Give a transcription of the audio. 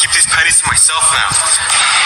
keep these pennies to myself now.